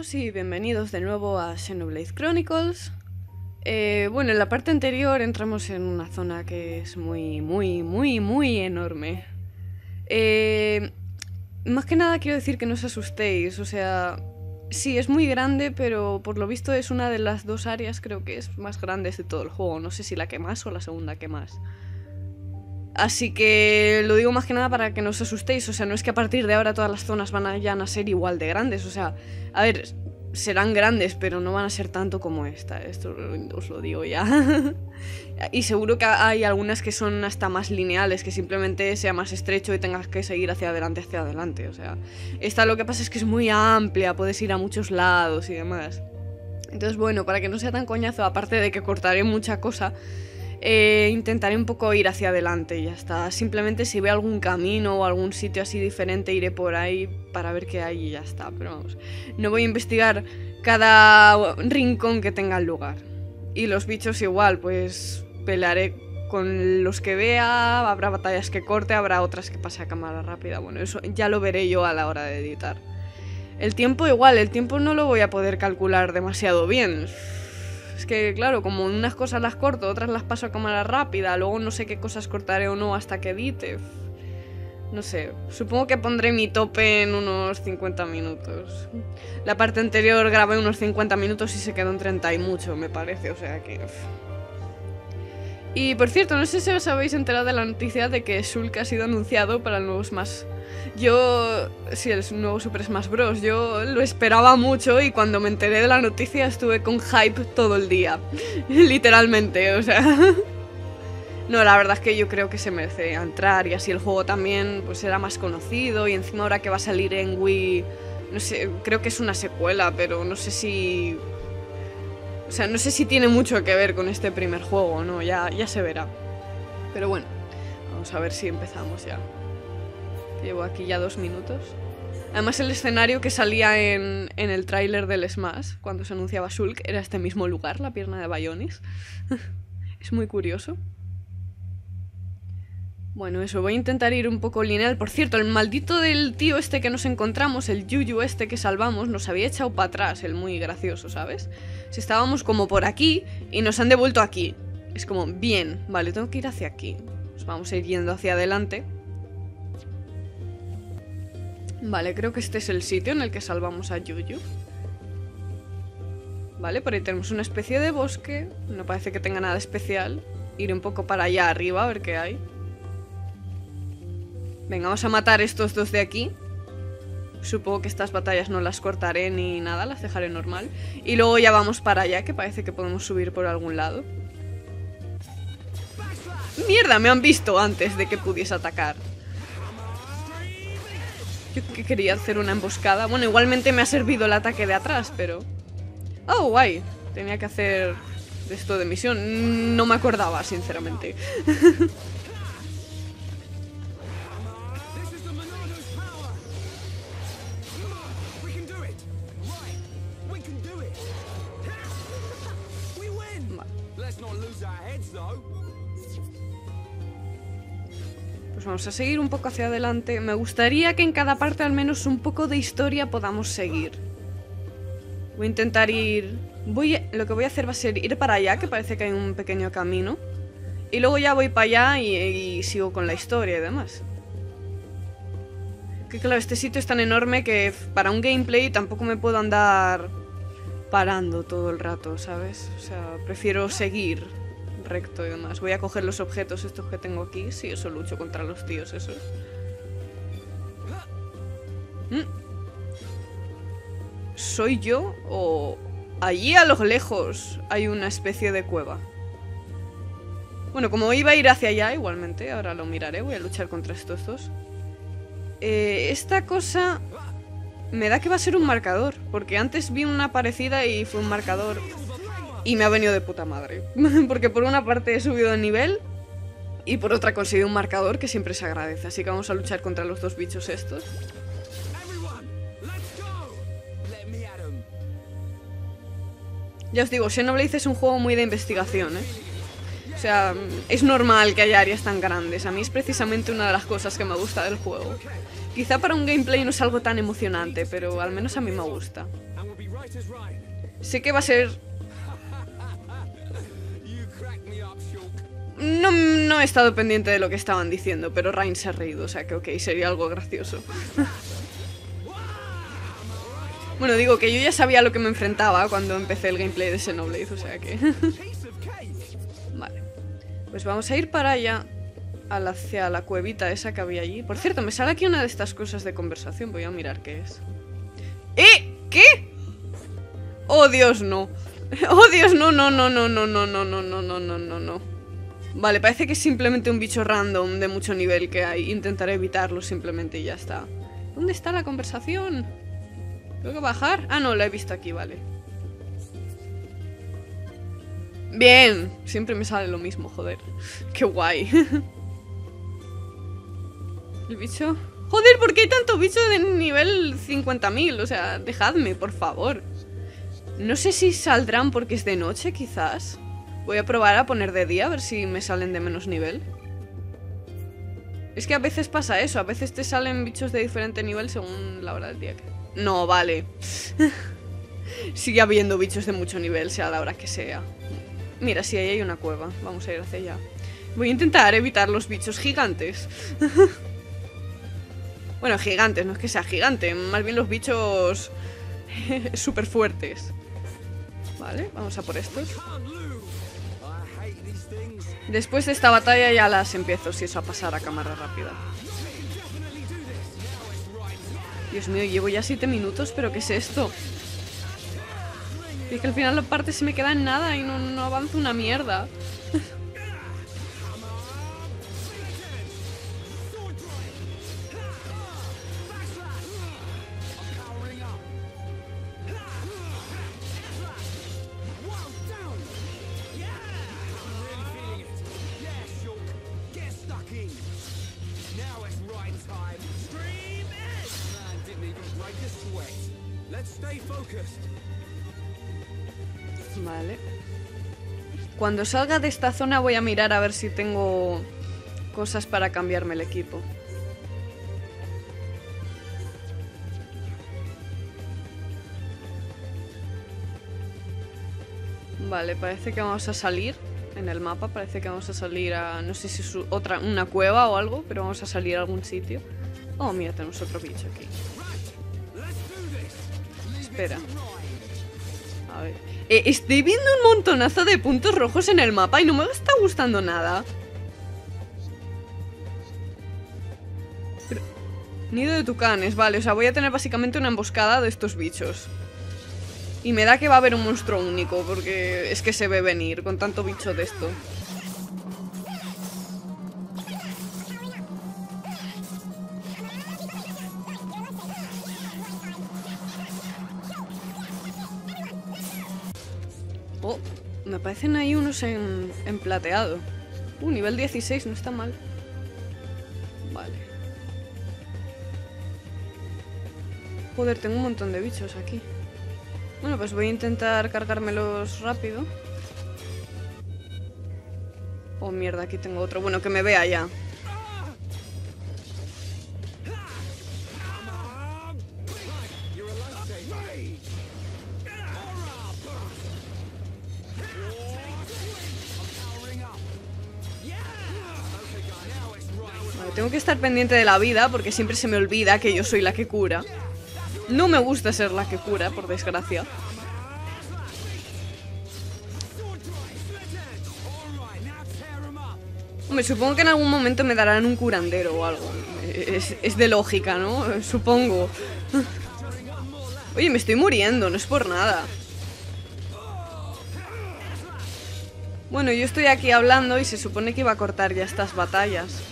y bienvenidos de nuevo a Xenoblade Chronicles. Eh, bueno, en la parte anterior entramos en una zona que es muy, muy, muy, muy enorme. Eh, más que nada quiero decir que no os asustéis, o sea, sí, es muy grande, pero por lo visto es una de las dos áreas, creo que es más grandes de todo el juego. No sé si la que más o la segunda que más. Así que lo digo más que nada para que no os asustéis. O sea, no es que a partir de ahora todas las zonas van a, ya a ser igual de grandes. O sea, a ver, serán grandes, pero no van a ser tanto como esta. Esto os lo digo ya. y seguro que hay algunas que son hasta más lineales, que simplemente sea más estrecho y tengas que seguir hacia adelante, hacia adelante. O sea, esta lo que pasa es que es muy amplia, puedes ir a muchos lados y demás. Entonces, bueno, para que no sea tan coñazo, aparte de que cortaré mucha cosa, eh, intentaré un poco ir hacia adelante y ya está. Simplemente si veo algún camino o algún sitio así diferente, iré por ahí para ver qué hay y ya está. Pero vamos, no voy a investigar cada rincón que tenga lugar. Y los bichos igual, pues pelearé con los que vea, habrá batallas que corte, habrá otras que pase a cámara rápida. Bueno, eso ya lo veré yo a la hora de editar. El tiempo igual, el tiempo no lo voy a poder calcular demasiado bien es que, claro, como unas cosas las corto, otras las paso a cámara rápida, luego no sé qué cosas cortaré o no hasta que edite. No sé, supongo que pondré mi tope en unos 50 minutos. La parte anterior grabé unos 50 minutos y se quedó en 30 y mucho, me parece, o sea que... Y por cierto, no sé si os habéis enterado de la noticia de que Shulk ha sido anunciado para el nuevo Smash yo, sí, el nuevo Super Smash Bros. Yo lo esperaba mucho y cuando me enteré de la noticia estuve con hype todo el día. Literalmente, o sea. No, la verdad es que yo creo que se merece entrar y así el juego también pues será más conocido y encima ahora que va a salir en Wii, no sé, creo que es una secuela, pero no sé si... O sea, no sé si tiene mucho que ver con este primer juego, ¿no? Ya, ya se verá. Pero bueno, vamos a ver si empezamos ya. Llevo aquí ya dos minutos. Además, el escenario que salía en, el tráiler del Smash, cuando se anunciaba Shulk, era este mismo lugar, la pierna de Bayonis. es muy curioso. Bueno, eso, voy a intentar ir un poco lineal. Por cierto, el maldito del tío este que nos encontramos, el Yuyu este que salvamos, nos había echado para atrás, el muy gracioso, ¿sabes? Si estábamos como por aquí y nos han devuelto aquí. Es como, bien, vale, tengo que ir hacia aquí. Vamos a ir yendo hacia adelante. Vale, creo que este es el sitio en el que salvamos a Yuyu. Vale, por ahí tenemos una especie de bosque. No parece que tenga nada especial. Ir un poco para allá arriba a ver qué hay. Venga, vamos a matar estos dos de aquí. Supongo que estas batallas no las cortaré ni nada, las dejaré normal. Y luego ya vamos para allá, que parece que podemos subir por algún lado. ¡Mierda! Me han visto antes de que pudiese atacar. Yo que quería hacer una emboscada. Bueno, igualmente me ha servido el ataque de atrás, pero... Oh, guay. Tenía que hacer esto de misión. No me acordaba, sinceramente. vamos a seguir un poco hacia adelante. Me gustaría que en cada parte al menos un poco de historia podamos seguir. Voy a intentar ir... Voy Lo que voy a hacer va a ser ir para allá, que parece que hay un pequeño camino. Y luego ya voy para allá y, sigo con la historia y demás. Que claro, este sitio es tan enorme que para un gameplay tampoco me puedo andar parando todo el rato, ¿sabes? O sea, prefiero seguir recto y demás. Voy a coger los objetos estos que tengo aquí. Sí, eso lucho contra los tíos esos. Mm. ¿Soy yo o...? Allí a lo lejos hay una especie de cueva. Bueno, como iba a ir hacia allá igualmente, ahora lo miraré, voy a luchar contra estos dos. Eh, esta cosa me da que va a ser un marcador, porque antes vi una parecida y fue un marcador y me ha venido de puta madre. Porque por una parte he subido de nivel y por otra he conseguido un marcador que siempre se agradece. Así que vamos a luchar contra los dos bichos estos. Ya os digo, Xenoblade es un juego muy de investigación, ¿eh? O sea, es normal que haya áreas tan grandes. A mí es precisamente una de las cosas que me gusta del juego. Quizá para un gameplay no es algo tan emocionante, pero al menos a mí me gusta. Sé que va a ser... No, no he estado pendiente de lo que estaban diciendo, pero Rain se ha reído, o sea que ok, sería algo gracioso. bueno, digo que yo ya sabía lo que me enfrentaba cuando empecé el gameplay de Xenoblade, o sea que... vale. Pues vamos a ir para allá, hacia la cuevita esa que había allí. Por cierto, me sale aquí una de estas cosas de conversación, voy a mirar qué es. ¿Eh? ¿Qué? Oh, Dios, no. Oh, Dios, no, no, no, no, no, no, no, no, no, no, no, no, no. Vale, parece que es simplemente un bicho random de mucho nivel que hay. Intentaré evitarlo simplemente y ya está. ¿Dónde está la conversación? ¿Tengo que bajar? Ah, no, la he visto aquí, vale. Bien, siempre me sale lo mismo, joder. Qué guay. El bicho... Joder, ¿por qué hay tanto bicho de nivel 50.000? O sea, dejadme, por favor. No sé si saldrán porque es de noche, quizás. Voy a probar a poner de día, a ver si me salen de menos nivel. Es que a veces pasa eso, a veces te salen bichos de diferente nivel según la hora del día. No, vale. Sigue habiendo bichos de mucho nivel, sea la hora que sea. Mira, sí, ahí hay una cueva. Vamos a ir hacia allá. Voy a intentar evitar los bichos gigantes. bueno, gigantes, no es que sea gigante. Más bien los bichos súper fuertes. Vale, vamos a por estos. Después de esta batalla ya las empiezo, si eso, a pasar a cámara rápida. Dios mío, llevo ya 7 minutos, pero ¿qué es esto? es que al final la parte se me queda en nada y no, no avanza una mierda. Cuando salga de esta zona voy a mirar a ver si tengo cosas para cambiarme el equipo. Vale, parece que vamos a salir en el mapa. Parece que vamos a salir a... No sé si es otra, una cueva o algo, pero vamos a salir a algún sitio. Oh, mira, tenemos otro bicho aquí. Espera. A ver. Eh, estoy viendo un montonazo de puntos rojos en el mapa y no me está gustando nada. Nido de tucanes, vale. O sea, voy a tener básicamente una emboscada de estos bichos. Y me da que va a haber un monstruo único, porque es que se ve venir con tanto bicho de esto. Me parecen ahí unos en, en plateado. Uh, nivel 16, no está mal. Vale. Joder, tengo un montón de bichos aquí. Bueno, pues voy a intentar cargármelos rápido. Oh, mierda, aquí tengo otro. Bueno, que me vea ya. Estar pendiente de la vida porque siempre se me olvida que yo soy la que cura. No me gusta ser la que cura, por desgracia. Hombre, supongo que en algún momento me darán un curandero o algo. Es, es de lógica, ¿no? Supongo. Oye, me estoy muriendo, no es por nada. Bueno, yo estoy aquí hablando y se supone que iba a cortar ya estas batallas.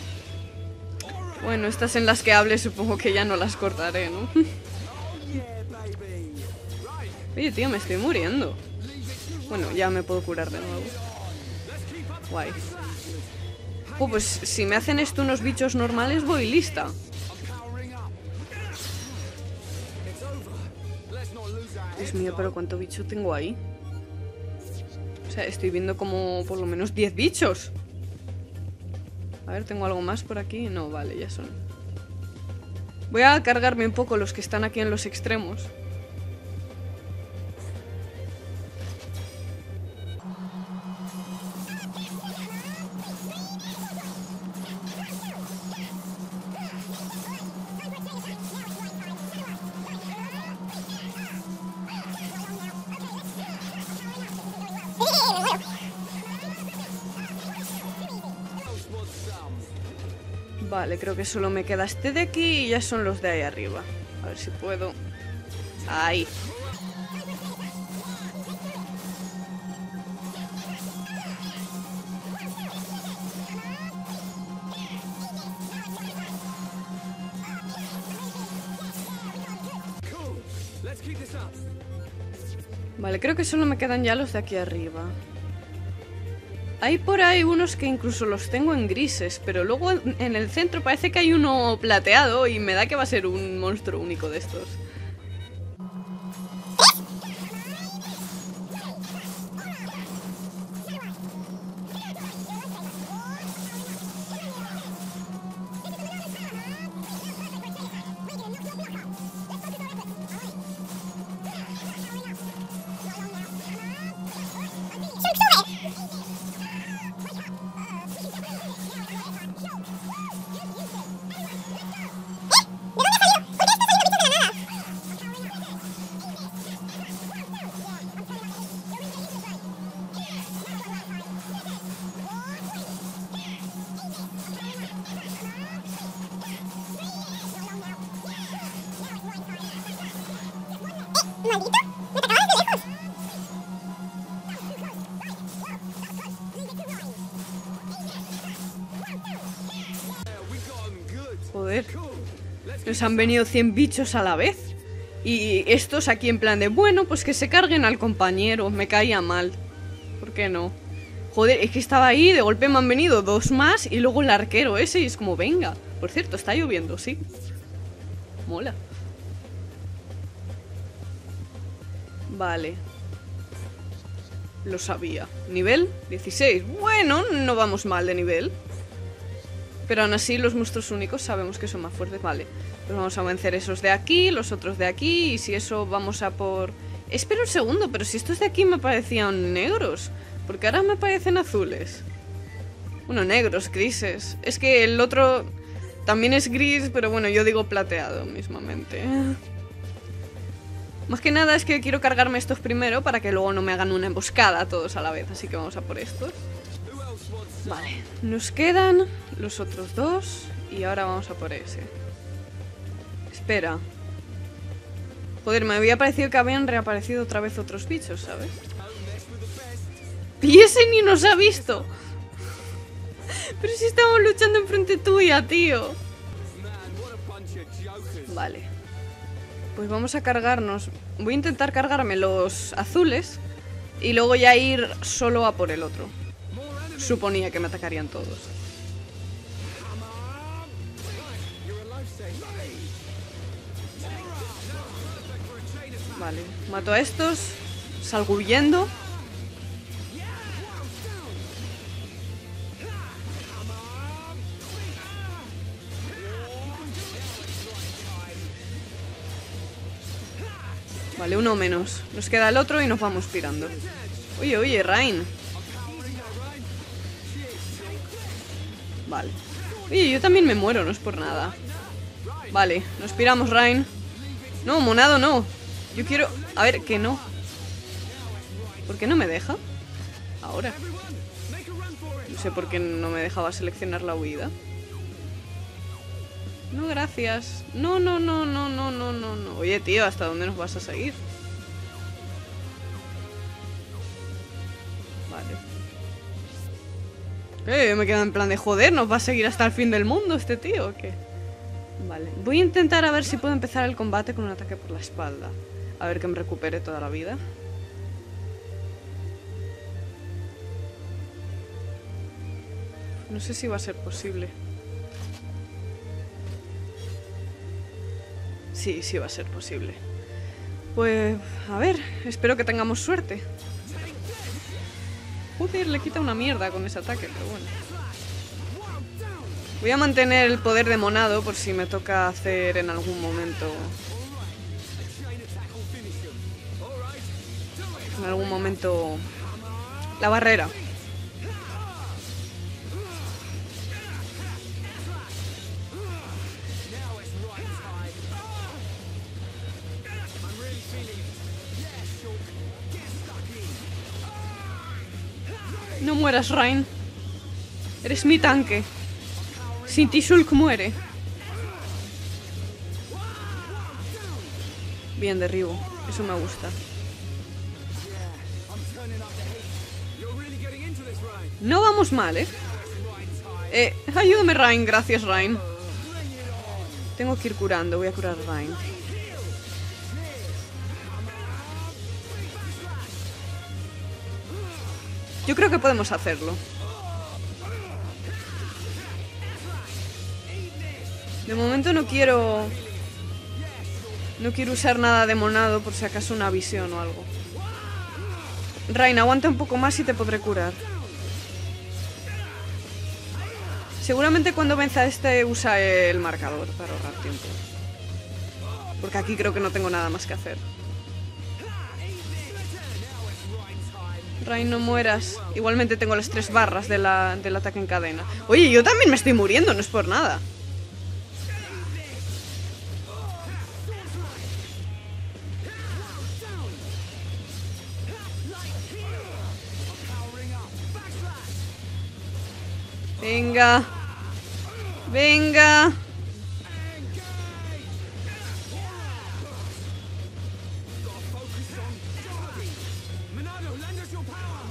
Bueno, estas en las que hable supongo que ya no las cortaré, ¿no? Oye, tío, me estoy muriendo. Bueno, ya me puedo curar de nuevo. Guay. Oh, pues si me hacen esto unos bichos normales, voy lista. Dios mío, pero ¿cuánto bicho tengo ahí? O sea, estoy viendo como por lo menos 10 bichos. A ver, ¿tengo algo más por aquí? No, vale, ya son. Voy a cargarme un poco los que están aquí en los extremos. Vale, creo que solo me queda este de aquí y ya son los de ahí arriba. A ver si puedo... Ahí. Vale, creo que solo me quedan ya los de aquí arriba. Hay por ahí unos que incluso los tengo en grises, pero luego en el centro parece que hay uno plateado y me da que va a ser un monstruo único de estos. Han venido 100 bichos a la vez. Y estos aquí en plan de, bueno, pues que se carguen al compañero. Me caía mal. ¿Por qué no? Joder, es que estaba ahí, de golpe me han venido dos más y luego el arquero ese y es como, venga. Por cierto, está lloviendo, sí. Mola. Vale. Lo sabía. Nivel 16. Bueno, no vamos mal de nivel. Pero aún así los monstruos únicos sabemos que son más fuertes. Vale. Vamos a vencer esos de aquí, los otros de aquí. Y si eso vamos a por... Espera un segundo, pero si estos de aquí me parecían negros. Porque ahora me parecen azules. Bueno, negros, grises. Es que el otro también es gris, pero bueno, yo digo plateado mismamente. Más que nada es que quiero cargarme estos primero para que luego no me hagan una emboscada todos a la vez. Así que vamos a por estos. Vale, nos quedan los otros dos y ahora vamos a por ese. Espera. Joder, me había parecido que habían reaparecido otra vez otros bichos, ¿sabes? Y ni nos ha visto. Pero si estamos luchando enfrente tuya, tío. Vale. Pues vamos a cargarnos. Voy a intentar cargarme los azules y luego ya ir solo a por el otro. Suponía que me atacarían todos. Vale, mato a estos, salgo huyendo. Vale, uno menos. Nos queda el otro y nos vamos pirando. Oye, oye, Rain. Vale. Oye, yo también me muero, no es por nada. Vale, nos piramos, Rain. No, monado no. Yo quiero... A ver, que no. ¿Por qué no me deja? Ahora. No sé por qué no me dejaba seleccionar la huida. No, gracias. No, no, no, no, no, no, no, no. Oye, tío, ¿hasta dónde nos vas a seguir? Vale. Eh, me quedo en plan de joder, ¿nos va a seguir hasta el fin del mundo este tío o qué? Vale. Voy a intentar a ver si puedo empezar el combate con un ataque por la espalda. A ver que me recupere toda la vida. No sé si va a ser posible. Sí, sí va a ser posible. Pues, a ver, espero que tengamos suerte. Joder, le quita una mierda con ese ataque, pero bueno. Voy a mantener el poder de monado por si me toca hacer en algún momento... En algún momento... La barrera. No mueras, Rain. Eres mi tanque. Sin ti Shulk muere. Bien, derribo. Eso me gusta. No vamos mal, ¿eh? Eh, ayúdame, Rain. Gracias, Rain. Tengo que ir curando. Voy a curar a Rain. Yo creo que podemos hacerlo. De momento no quiero... No quiero usar nada de monado por si acaso una visión o algo. Rain, aguanta un poco más y te podré curar. Seguramente cuando venza este usa el marcador para ahorrar tiempo. Porque aquí creo que no tengo nada más que hacer. Rain, no mueras. Igualmente tengo las tres barras del ataque en cadena. Oye, yo también me estoy muriendo, no es por nada. Venga. Venga.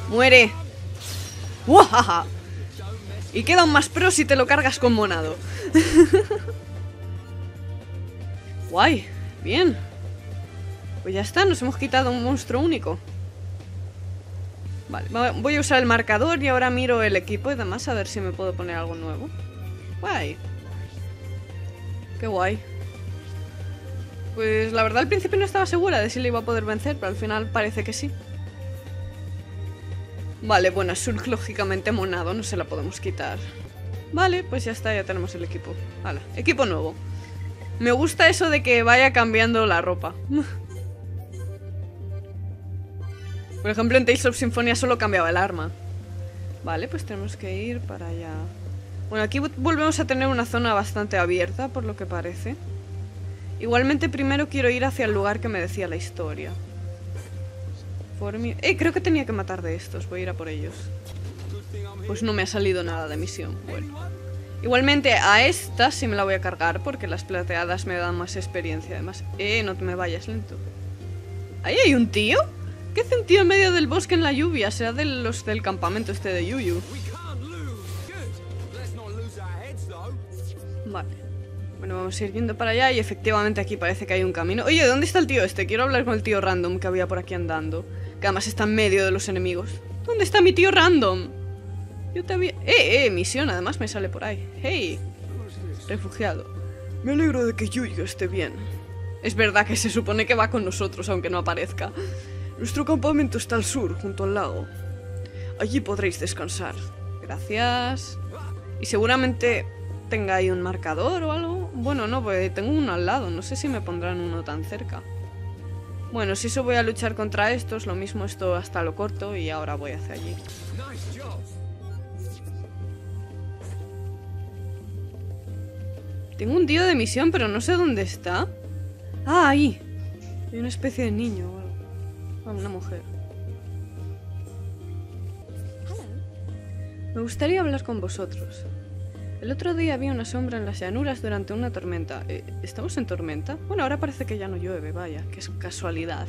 Muere. ¡Wahaha! Y queda un más pro si te lo cargas con monado. Guay. Bien. Pues ya está, nos hemos quitado un monstruo único. Vale, voy a usar el marcador y ahora miro el equipo y demás a ver si me puedo poner algo nuevo. Guay. Qué guay. Pues la verdad al principio no estaba segura de si le iba a poder vencer, pero al final parece que sí. Vale, bueno, Shulk lógicamente monado, no se la podemos quitar. Vale, pues ya está, ya tenemos el equipo. Hala, equipo nuevo. Me gusta eso de que vaya cambiando la ropa. Por ejemplo, en Tales of Symphonia solo cambiaba el arma. Vale, pues tenemos que ir para allá. Bueno, aquí volvemos a tener una zona bastante abierta, por lo que parece. Igualmente primero quiero ir hacia el lugar que me decía la historia. Por mi... Eh, creo que tenía que matar de estos. Voy a ir a por ellos. Pues no me ha salido nada de misión. Bueno. Igualmente a esta sí me la voy a cargar porque las plateadas me dan más experiencia. Además, eh, no te me vayas lento. ¿Ahí hay un tío? ¿Qué hace un tío en medio del bosque en la lluvia? Será de los del campamento este de Yuyu. Vale. Bueno, vamos a ir yendo para allá y efectivamente aquí parece que hay un camino. Oye, ¿dónde está el tío este? Quiero hablar con el tío random que había por aquí andando. Que además está en medio de los enemigos. ¿Dónde está mi tío random? Yo te había... ¡Eh, eh! Misión, además me sale por ahí. ¡Hey! Refugiado. Me alegro de que Yuyu esté bien. Es verdad que se supone que va con nosotros, aunque no aparezca. Nuestro campamento está al sur, junto al lago. Allí podréis descansar. Gracias. Y seguramente tenga ahí un marcador o algo. Bueno, no, pues tengo uno al lado. No sé si me pondrán uno tan cerca. Bueno, si eso voy a luchar contra estos, lo mismo esto hasta lo corto y ahora voy hacia allí. Tengo un tío de misión, pero no sé dónde está. Ah, ahí. Hay una especie de niño una mujer. Me gustaría hablar con vosotros. El otro día había una sombra en las llanuras durante una tormenta. Eh, ¿Estamos en tormenta? Bueno, ahora parece que ya no llueve, vaya, que es casualidad.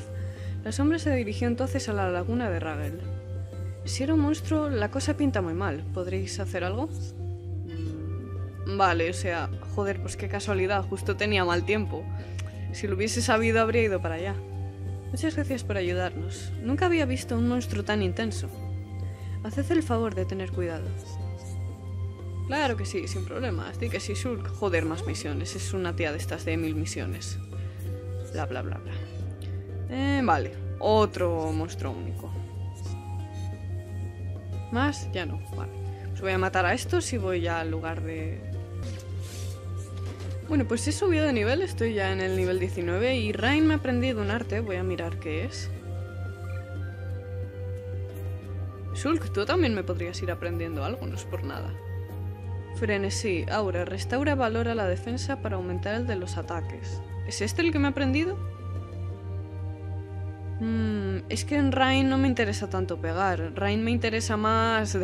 La sombra se dirigió entonces a la laguna de Ragel. Si era un monstruo, la cosa pinta muy mal. ¿Podréis hacer algo? Mm, vale, o sea, joder, pues qué casualidad, justo tenía mal tiempo. Si lo hubiese sabido, habría ido para allá. Muchas gracias por ayudarnos. Nunca había visto un monstruo tan intenso. Haced el favor de tener cuidado. Claro que sí, sin problemas. Di que sí, Shulk. Joder, más misiones. Es una tía de estas de mil misiones. Bla, bla, bla, bla. Eh, vale. Otro monstruo único. ¿Más? Ya no. Vale. Pues voy a matar a estos y voy ya al lugar de, bueno, pues he subido de nivel, estoy ya en el nivel 19 y Rain me ha aprendido un arte, voy a mirar qué es. Shulk, tú también me podrías ir aprendiendo algo, no es por nada. Frenesí, Aura, restaura valor a la defensa para aumentar el de los ataques. ¿Es este el que me ha aprendido? Mm, es que en Rain no me interesa tanto pegar. Rain me interesa más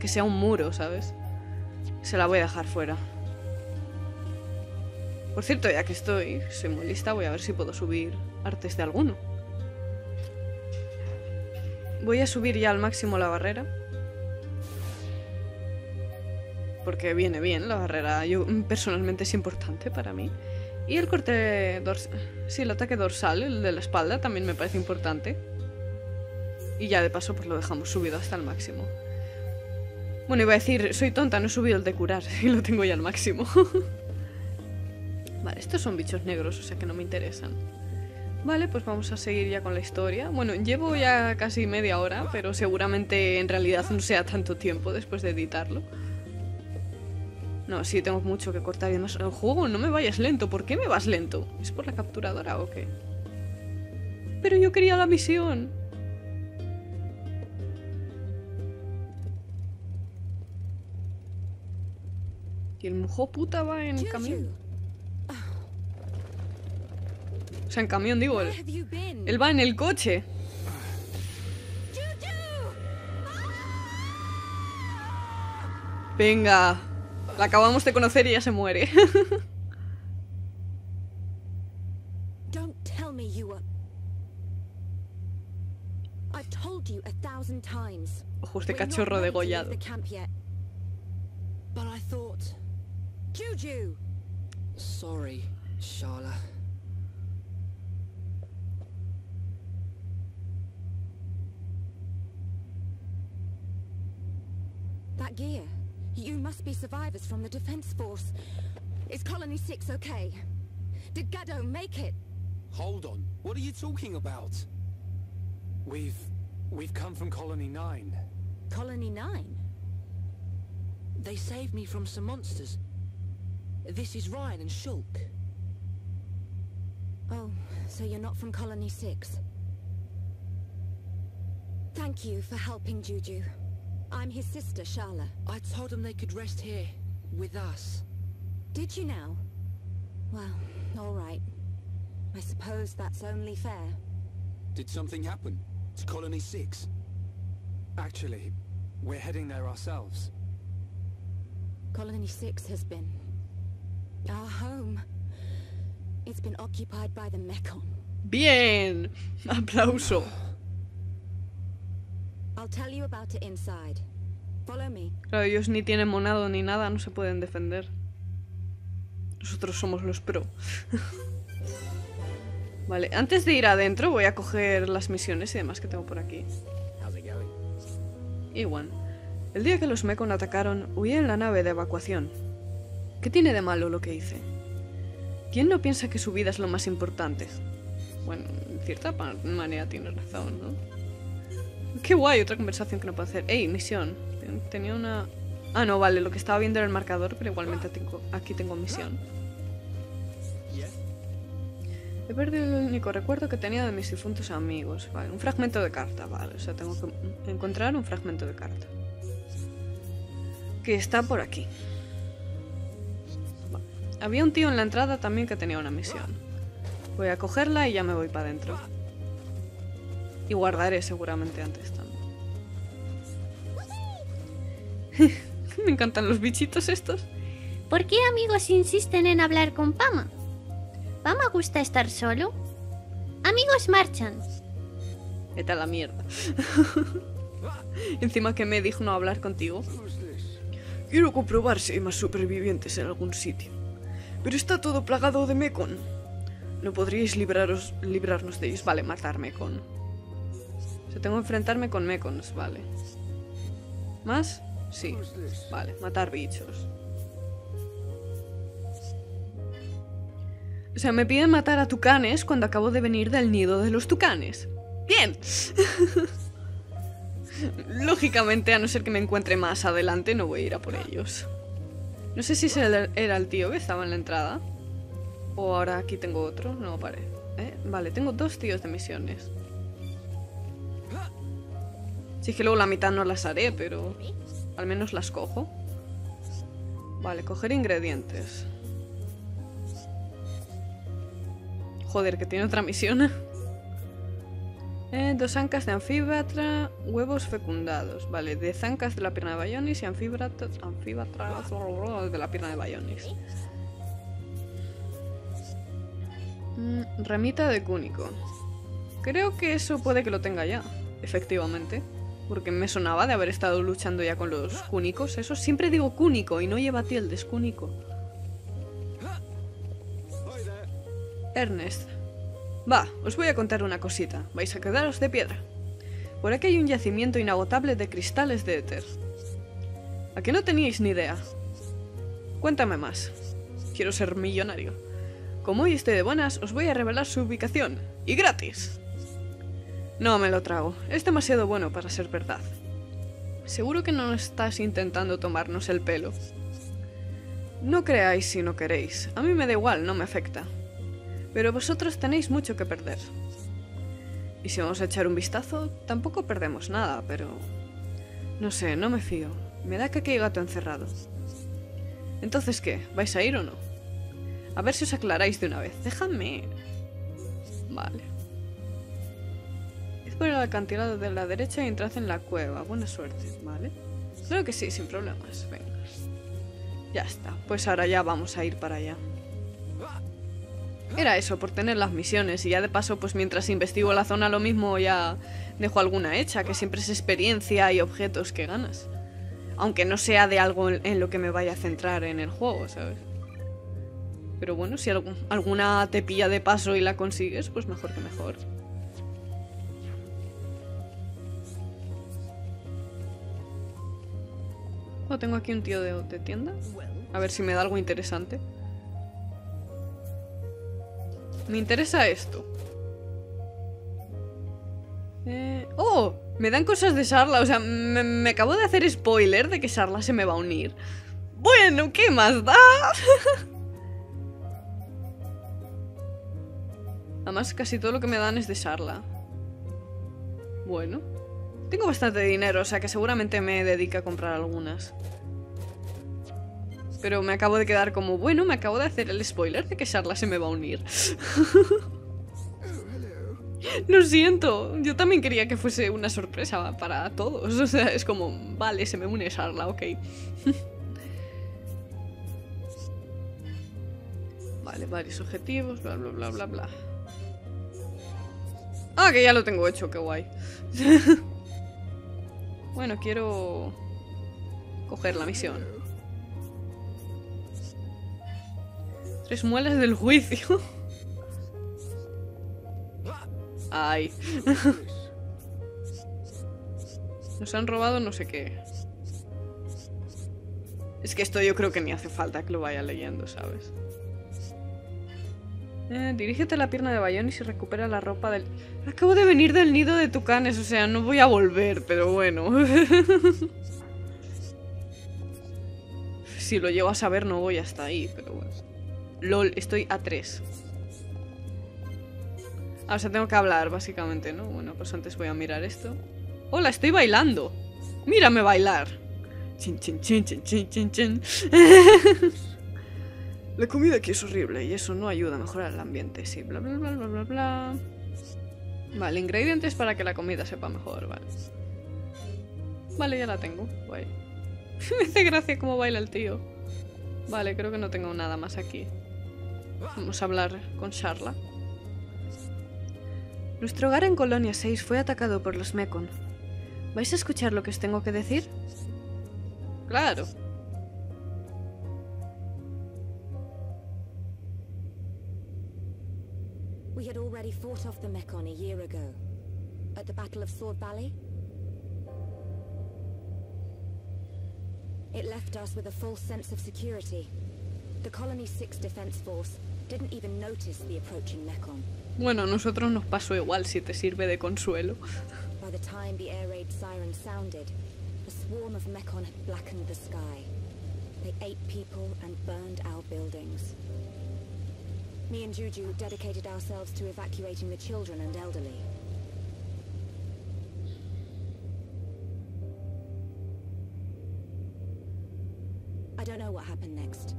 que sea un muro, ¿sabes? Se la voy a dejar fuera. Por cierto, ya que estoy, soy muy lista, voy a ver si puedo subir artes de alguno. Voy a subir ya al máximo la barrera. Porque viene bien, la barrera yo personalmente es importante para mí. Y el corte dorsal, sí, el ataque dorsal, el de la espalda, también me parece importante. Y ya de paso pues lo dejamos subido hasta el máximo. Bueno, iba a decir, soy tonta, no he subido el de curar y lo tengo ya al máximo. vale, estos son bichos negros, o sea que no me interesan. Vale, pues vamos a seguir ya con la historia. Bueno, llevo ya casi media hora, pero seguramente en realidad no sea tanto tiempo después de editarlo. No, sí, tengo mucho que cortar y además... El juego, no me vayas lento. ¿Por qué me vas lento? ¿Es por la capturadora o qué? Pero yo quería la misión. Y el mujo puta va en camión. O sea, en camión digo. Él, él va en el coche. Venga. La acabamos de conocer y ya se muere. Don't tell me you were... I've told you a thousand times. Ojos de cachorro degollado. But I thought Juju! Sorry, Sharla. That gear. You must be survivors from the Defense Force. Is Colony 6 okay? Did Gaddo make it? Hold on. What are you talking about? We've... we've come from Colony 9. Colony 9? They saved me from some monsters. This is Ryan and Shulk. Oh, so you're not from Colony 6. Thank you for helping Juju. I'm his sister, Sharla. I told them they could rest here, with us. Did you now? Well, all right. I suppose that's only fair. Did something happen? To Colony 6? Actually, we're heading there ourselves. Colony 6 has been Our home. It's been occupied by the Mekon. Bien. Aplauso. Claro, ellos ni tienen monado ni nada, no se pueden defender. Nosotros somos los pro. vale, antes de ir adentro voy a coger las misiones y demás que tengo por aquí. Igual. El día que los Mekon atacaron, huí en la nave de evacuación. ¿Qué tiene de malo lo que hice? ¿Quién no piensa que su vida es lo más importante? Bueno, en cierta manera tiene razón, ¿no? Qué guay, otra conversación que no puedo hacer. Ey, misión. Tenía una... Ah, no, vale, lo que estaba viendo era el marcador, pero igualmente tengo... aquí tengo misión. He perdido el único recuerdo que tenía de mis difuntos amigos. Vale, un fragmento de carta, vale. O sea, tengo que encontrar un fragmento de carta. Que está por aquí. Había un tío en la entrada también que tenía una misión. Voy a cogerla y ya me voy para adentro. Y guardaré seguramente antes también. me encantan los bichitos estos. ¿Por qué amigos insisten en hablar con Pama? ¿Pama gusta estar solo? Amigos marchan. Vete a la mierda. Encima que me dijo no hablar contigo. Quiero comprobar si hay más supervivientes en algún sitio. Pero está todo plagado de Mekon. ¿No podríais libraros, librarnos de ellos? Vale, matar Mekon. Tengo que enfrentarme con Mekons, vale. ¿Más? Sí. Vale, matar bichos. O sea, me piden matar a tucanes cuando acabo de venir del nido de los tucanes. ¡Bien! Lógicamente, a no ser que me encuentre más adelante, no voy a ir a por ellos. No sé si era el tío que estaba en la entrada. O ahora aquí tengo otro. No, parece. ¿Eh? Vale, tengo dos tíos de misiones. Sí que luego la mitad no las haré, pero al menos las cojo. Vale, coger ingredientes. Joder, que tiene otra misión. Eh, dos ancas de anfibatra, huevos fecundados. Vale, de zancas de la pierna de Bayonis y anfibratras de la pierna de Bayonis. Mm, ramita de cúnico. Creo que eso puede que lo tenga ya, efectivamente. Porque me sonaba de haber estado luchando ya con los cúnicos. Eso siempre digo cúnico y no lleva tilde, es cúnico. Ernest. Va, os voy a contar una cosita. Vais a quedaros de piedra. Por aquí hay un yacimiento inagotable de cristales de éter. ¿A que no teníais ni idea? Cuéntame más. Quiero ser millonario. Como hoy estoy de buenas, os voy a revelar su ubicación. ¡Y gratis! No me lo trago. Es demasiado bueno para ser verdad. Seguro que no estás intentando tomarnos el pelo. No creáis si no queréis. A mí me da igual, no me afecta. Pero vosotros tenéis mucho que perder. Y si vamos a echar un vistazo, tampoco perdemos nada, pero... No sé, no me fío. Me da que aquí hay gato encerrado. Entonces, ¿qué? ¿Vais a ir o no? A ver si os aclaráis de una vez. Déjame. Vale. Por el acantilado de la derecha y entrad en la cueva. Buena suerte, ¿vale? Creo que sí, sin problemas. Venga. Ya está. Pues ahora ya vamos a ir para allá. Era eso, por tener las misiones. Y ya de paso, pues mientras investigo la zona lo mismo ya dejo alguna hecha, que siempre es experiencia y objetos que ganas. Aunque no sea de algo en lo que me vaya a centrar en el juego, ¿sabes? Pero bueno, si alguna te pilla de paso y la consigues, pues mejor que mejor. Oh, tengo aquí un tío de, de tienda. A ver si me da algo interesante. Me interesa esto. Eh... ¡Oh! Me dan cosas de Sarla, o sea, me, acabo de hacer spoiler de que Sarla se me va a unir. Bueno, ¿qué más da? Además, casi todo lo que me dan es de Sarla. Bueno. Tengo bastante dinero, o sea que seguramente me dedica a comprar algunas. Pero me acabo de quedar como, bueno, me acabo de hacer el spoiler de que Sarla se me va a unir. Lo siento, yo también quería que fuese una sorpresa para todos. O sea, es como, vale, se me une Sarla, ok. vale, varios objetivos, bla, bla, bla, bla, bla. Ah, que ya lo tengo hecho, qué guay. bueno, quiero coger la misión. Tres muelas del juicio. Ay. Nos han robado no sé qué. Es que esto yo creo que ni hace falta que lo vaya leyendo, ¿sabes? Eh, dirígete a la pierna de Bayón y se recupera la ropa del... Acabo de venir del nido de tucanes, o sea, no voy a volver, pero bueno. si lo llego a saber no voy hasta ahí, pero bueno. LOL, estoy a 3. Ah, o tengo que hablar, básicamente, ¿no? Bueno, pues antes voy a mirar esto. ¡Hola, estoy bailando! ¡Mírame bailar! Chin, chin, chin, chin, chin, chin, chin. La comida aquí es horrible y eso no ayuda a mejorar el ambiente. Sí, bla, bla, bla, bla, bla, bla. Vale, ingredientes para que la comida sepa mejor, vale. Vale, ya la tengo. Guay. Me hace gracia cómo baila el tío. Vale, creo que no tengo nada más aquí. Vamos a hablar con Charla. Nuestro hogar en Colonia 6 fue atacado por los Mekon. ¿Vais a escuchar lo que os tengo que decir? Claro. We had already fought off the Mekon a year ago. At the Battle of Sword Valley. It left us with a false sense of security. The Colony 6 Defense Force didn't even notice the approaching Mekon. Bueno, a nosotros nos pasó igual si te sirve de consuelo. By the time the air raid siren sounded, a swarm of Mekon had blackened the sky. They ate people and burned our buildings. Me and Juju dedicated ourselves to evacuating the children and elderly. I don't know what happened next.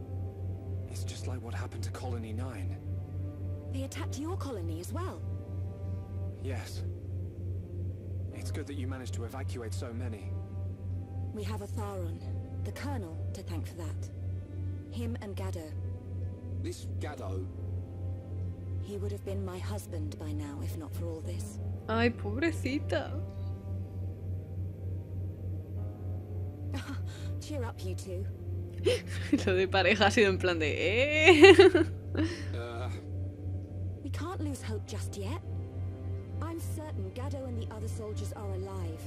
It's just like what happened to Colony 9. They attacked your colony as well? Yes. It's good that you managed to evacuate so many. We have a Tharon, the Colonel, to thank for that. Him and Gado. This Gado? He would have been my husband by now if not for all this. Ay, pobrecita. Cheer up, you two. Lo de pareja ha sido en plan de... ¿eh? Uh, We can't lose hope just yet. I'm certain Gado and the other soldiers are alive.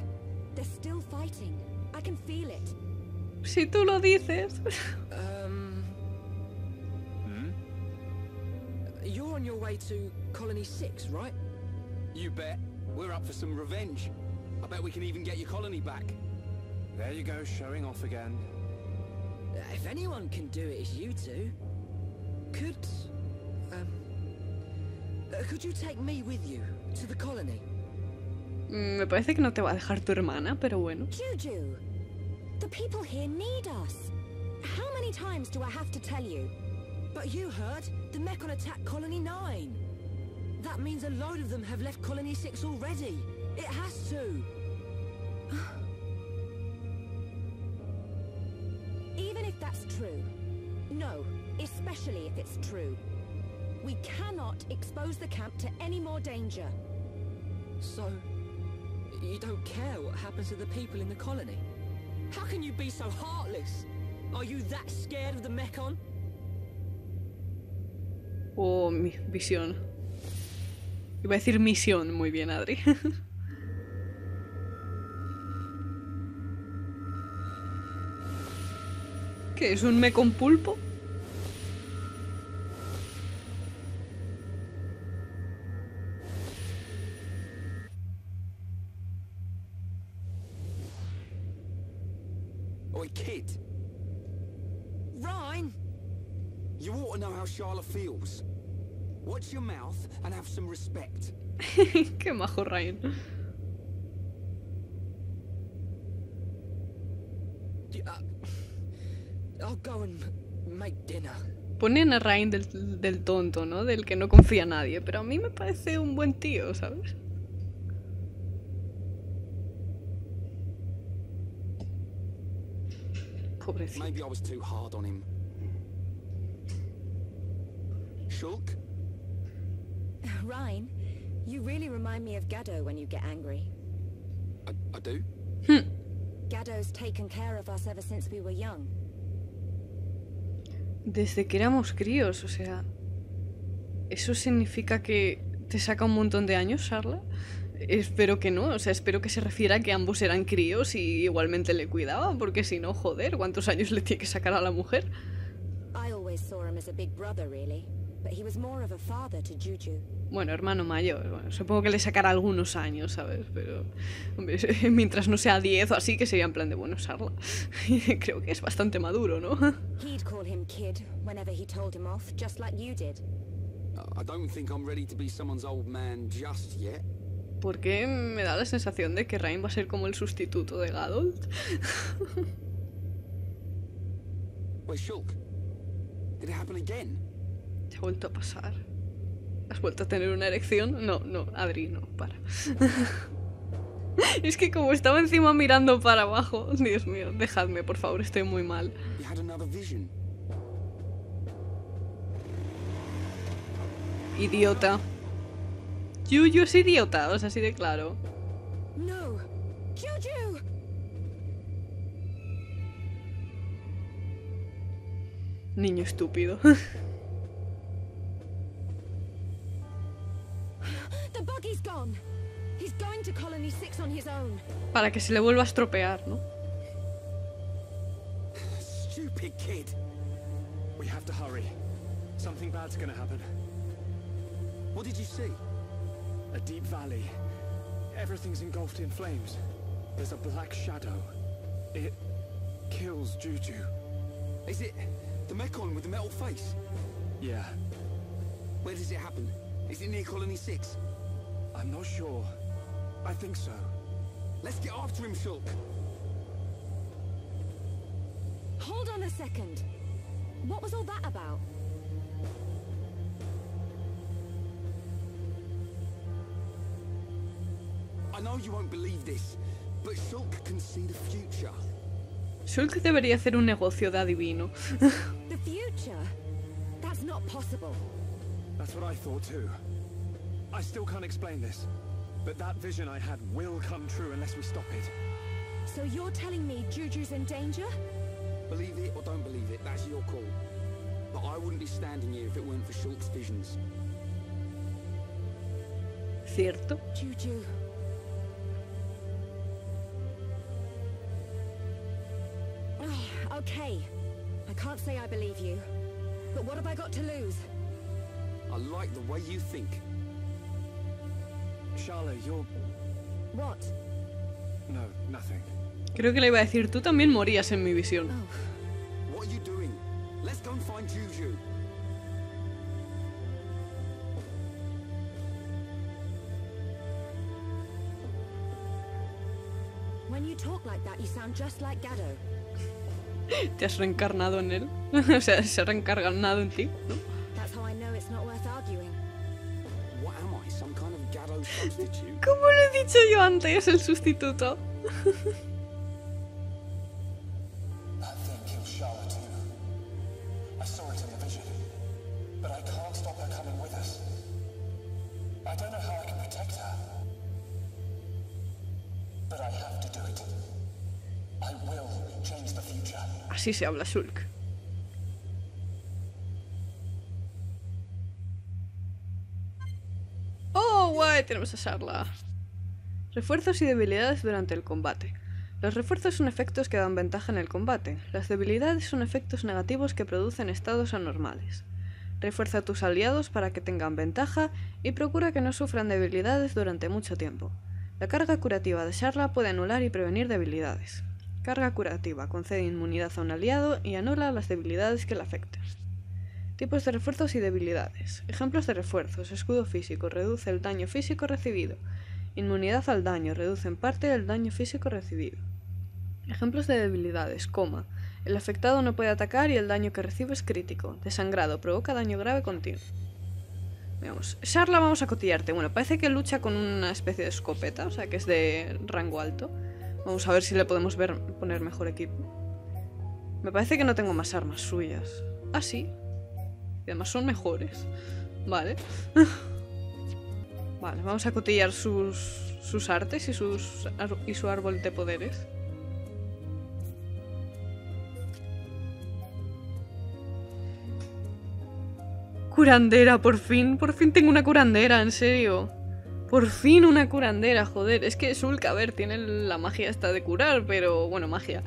They're still fighting. I can feel it. si tú lo dices. um. You're on your way to Colony 6, right? You bet. We're up for some revenge. I bet we can even get your colony back. There you go, showing off again. If anyone can do it, it's you two. Could... Um... uh, Could you take me with you to the colony? Mm, Me parece que no te va a dejar tu hermana, pero bueno. Juju! The people here need us. How many times do I have to tell you? But you heard! The Mechon attacked Colony 9! That means a load of them have left Colony 6 already! It has to! Even if that's true. No, especially if it's true. We cannot expose the camp to any more danger. So, you don't care what happens to the people in the colony? How can you be so heartless? Are you that scared of the Mechon? Oh, mi visión. Iba a decir misión, muy bien, Adri. ¿Qué es un me con pulpo? Oi, kid. Ryan! You ought to know how Charlotte feels. Watch your mouth and have some respect. Qué majo Ryan. Uh, I'll go and make dinner. Ponen a Ryan del, del tonto, ¿no? Del que no confía a nadie. Pero a mí me parece un buen tío, ¿sabes? Pobrecito. Shulk? Ryan, you really remind me of Gado when you get angry. I, I do? Gado's taken care of us ever since we were young. Desde que éramos críos, o sea. ¿Eso significa que te saca un montón de años, Sarla? Espero que no, o sea, espero que se refiera a que ambos eran críos y igualmente le cuidaban, porque si no, joder, ¿cuántos años le tiene que sacar a la mujer? I always saw him as a big brother, really. But he was more of a father to Juju. Bueno, hermano mayor, bueno, supongo que le sacará algunos años, ¿sabes? Pero, hombre, mientras no sea 10 o así, que sería en plan de, bueno, Sarla. Creo que es bastante maduro, ¿no? He'd call him kid whenever he told him off, just like you did. I- I don't think I'm ready to be someone's old man just yet. Porque me da la sensación de que Ryan va a ser como el sustituto de Gadolt. Te ha vuelto a pasar. ¿Has vuelto a tener una erección? No, no, Adri, no, para. es que como estaba encima mirando para abajo, Dios mío, dejadme, por favor, estoy muy mal. Idiota. Yuyu es idiota, o sea, así de claro. No! Niño estúpido. Para que se le vuelva a estropear, ¿no? Stupid kid. We have to hurry. Something bad's gonna happen. What did you see? A deep valley. Everything's engulfed in flames. There's a black shadow. It kills Juju. Is it the Mekon with the metal face? Yeah, Where does it happen? Is it near Colony 6? I'm not sure. I think so. Let's get after him, Shulk. Hold on a second. What was all that about? I know you won't believe this, but Shulk can see the future. Shulk debería hacer un negocio de adivino. The future? That's not possible. That's what I thought too. I still can't explain this, but that vision I had will come true unless we stop it. So you're telling me Juju's in danger? Believe it or don't believe it, that's your call. But I wouldn't be standing here if it weren't for Schultz's visions. Cierto. Juju. Ah, okay. I can't say I believe you. But what have I got to lose? I like the way you think. Charlotte, you're... What? No, nothing. Creo que le iba a decir, tú también morías en mi visión. Oh, What are you doing? Let's go and find Juju. when you talk like that, you sound just like Gado. Te has reencarnado en él. o sea, se ha reencarnado en ti, ¿no? That's how I know it's not worth arguing. ¿Cómo lo he dicho yo antes, el sustituto? That thing killed Charlotte Tenemos a Sarla. Refuerzos y debilidades durante el combate. Los refuerzos son efectos que dan ventaja en el combate. Las debilidades son efectos negativos que producen estados anormales. Refuerza a tus aliados para que tengan ventaja y procura que no sufran debilidades durante mucho tiempo. La carga curativa de Sharla puede anular y prevenir debilidades. Carga curativa concede inmunidad a un aliado y anula las debilidades que le afecten. Tipos de refuerzos y debilidades. Ejemplos de refuerzos. Escudo físico reduce el daño físico recibido. Inmunidad al daño reduce en parte el daño físico recibido. Ejemplos de debilidades, coma. El afectado no puede atacar y el daño que recibe es crítico. Desangrado, provoca daño grave continuo. Veamos. Sharla, vamos a cotillarte. Bueno, parece que lucha con una especie de escopeta, o sea que es de rango alto. Vamos a ver si le podemos ver poner mejor equipo. Me parece que no tengo más armas suyas. Ah, sí. Y además son mejores. Vale. vale, vamos a cotillar sus, sus artes y, sus, y su árbol de poderes. Curandera, por fin, por fin tengo una curandera, en serio. Por fin una curandera, joder. Es que Sulk, a ver, tiene la magia esta de curar, pero bueno, magia.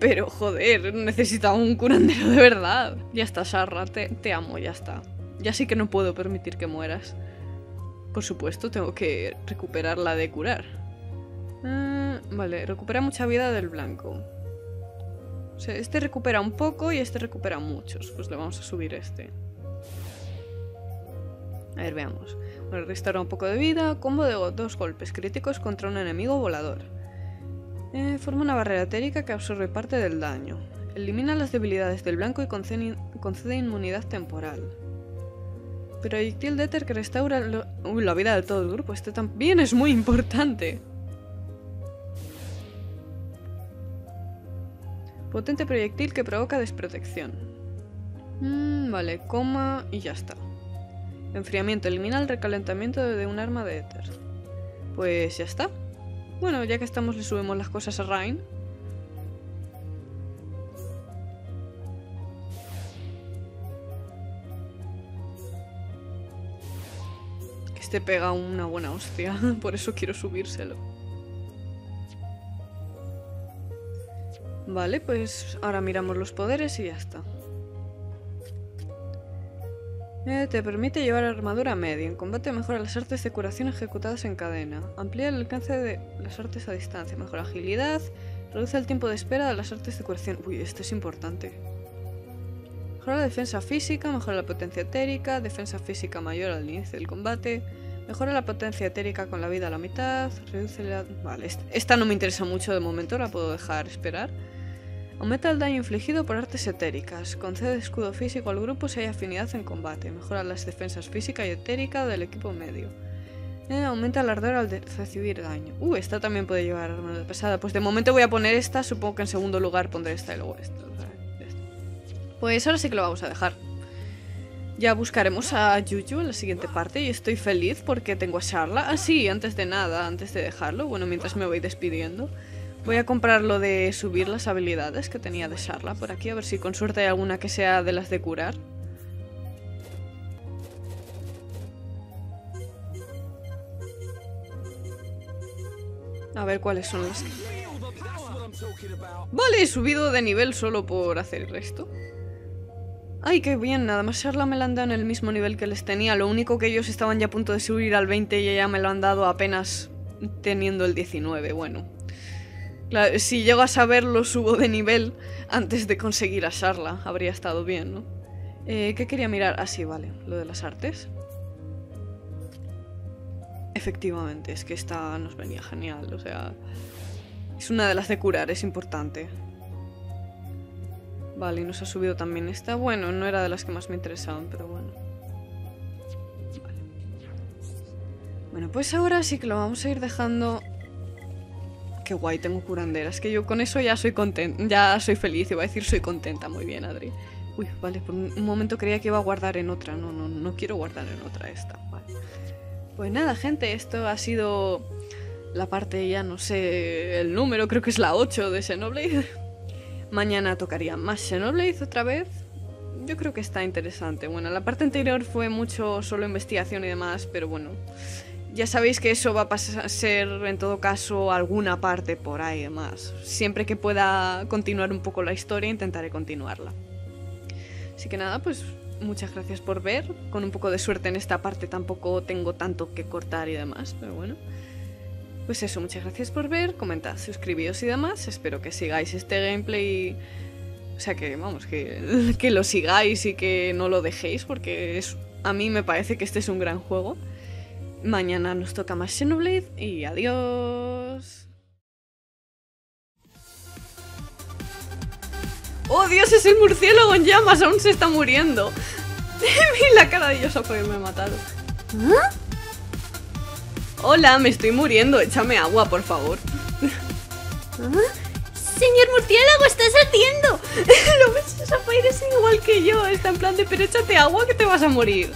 Pero joder, necesitaba un curandero de verdad. Ya está, Sarra, te, te amo, ya está. Ya sí que no puedo permitir que mueras. Por supuesto, tengo que recuperar la de curar. Ah, vale, recupera mucha vida del blanco. Este recupera un poco y este recupera muchos. Pues le vamos a subir este. A ver, veamos. Bueno, restaura un poco de vida. Combo de dos golpes críticos contra un enemigo volador. Eh, forma una barrera etérica que absorbe parte del daño. Elimina las debilidades del blanco y concede, in- concede inmunidad temporal. Proyectil de éter que restaura la vida de todo el grupo. Este también es muy importante. Potente proyectil que provoca desprotección. Mm, vale, coma y ya está. Enfriamiento elimina el recalentamiento de un arma de éter. Pues ya está. Bueno, ya que estamos le subimos las cosas a Rain. Este pega una buena hostia, por eso quiero subírselo. Vale, pues ahora miramos los poderes y ya está. Eh, te permite llevar armadura media. En combate mejora las artes de curación ejecutadas en cadena. Amplía el alcance de las artes a distancia. Mejora agilidad. Reduce el tiempo de espera de las artes de curación. Uy, este es importante. Mejora la defensa física. Mejora la potencia etérica. Defensa física mayor al inicio del combate. Mejora la potencia etérica con la vida a la mitad. Reduce la... Vale, est- esta no me interesa mucho de momento. La puedo dejar esperar. Aumenta el daño infligido por artes etéricas. Concede escudo físico al grupo si hay afinidad en combate. Mejora las defensas física y etérica del equipo medio. Eh, aumenta el ardor al de- recibir daño. Uh, esta también puede llevar armadura pesada. Pues de momento voy a poner esta. Supongo que en segundo lugar pondré esta y luego esta. Pues ahora sí que lo vamos a dejar. Ya buscaremos a Juju en la siguiente parte y estoy feliz porque tengo a Charla. Ah, sí, antes de nada, antes de dejarlo, bueno, mientras me voy despidiendo, voy a comprar lo de subir las habilidades que tenía de Charla por aquí, a ver si con suerte hay alguna que sea de las de curar. A ver cuáles son las. Vale, he subido de nivel solo por hacer esto. Ay, qué bien, nada más Charla me la han dado en el mismo nivel que les tenía. Lo único que ellos estaban ya a punto de subir al 20 y ella me lo han dado apenas teniendo el 19. Bueno, Claro, si llego a saberlo, subo de nivel antes de conseguir a Charla. Habría estado bien, ¿no? Eh, ¿Qué quería mirar? Ah, sí, vale, lo de las artes. Efectivamente, es que esta nos venía genial, o sea... Es una de las de curar, es importante. Vale, y nos ha subido también esta. Bueno, no era de las que más me interesaban, pero bueno. Vale. Bueno, pues ahora sí que lo vamos a ir dejando... Qué guay, tengo curandera. Es que yo con eso ya soy contenta, ya soy feliz. Iba a decir soy contenta. Muy bien, Adri. Uy, vale, por un momento creía que iba a guardar en otra. No, no, no quiero guardar en otra esta. Vale. Pues nada, gente, esto ha sido la parte, ya no sé el número, creo que es la 8 de Xenoblade. Mañana tocaría más Xenoblade otra vez. Yo creo que está interesante. Bueno, la parte anterior fue mucho solo investigación y demás, pero bueno. Ya sabéis que eso va a pasar, ser en todo caso alguna parte por ahí demás. Siempre que pueda continuar un poco la historia intentaré continuarla. Así que nada, pues muchas gracias por ver. Con un poco de suerte en esta parte tampoco tengo tanto que cortar y demás, pero bueno. Pues eso, muchas gracias por ver, comentad, suscribíos y demás. Espero que sigáis este gameplay. O sea, que vamos, que, que lo sigáis y que no lo dejéis, porque es, a mí me parece que este es un gran juego. Mañana nos toca más Xenoblade y adiós. ¡Oh, Dios! Es el murciélago en llamas, aún se está muriendo. la cara de Yosa me ha matado. ¿Ah? Hola, me estoy muriendo. Échame agua, por favor. ¿Ah? Señor murciélago, estás haciendo. Lo ves, Sapphire es igual que yo. Está en plan de, pero échate agua que te vas a morir.